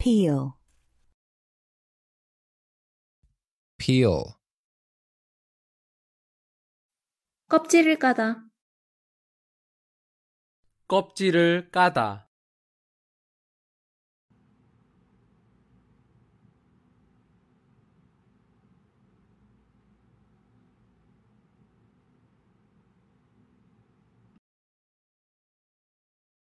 peel, peel, 껍질을 까다, 껍질을 까다.